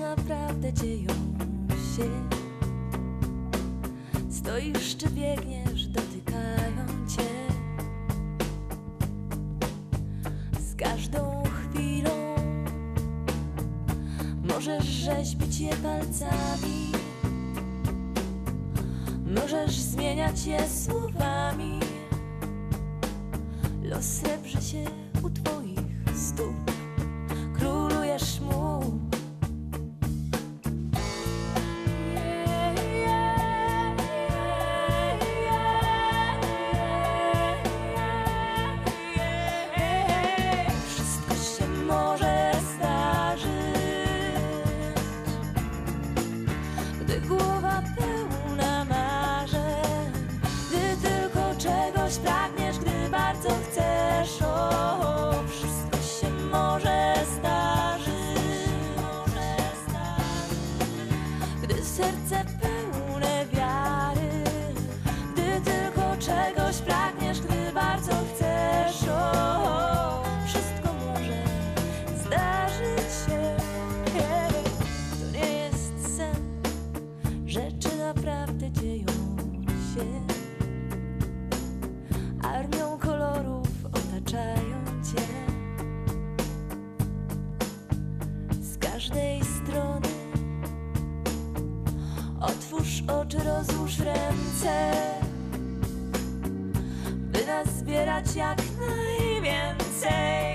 naprawdę dzieją się. Stoisz czy biegniesz, dotykają cię. Z każdą chwilą możesz rzeźbić je palcami. Możesz zmieniać je słowami. Los srebrzy się u twoich stóp. Królujesz mu. up. Strony otwórz oczy, rozłóż ręce, by nas zbierać jak najwięcej.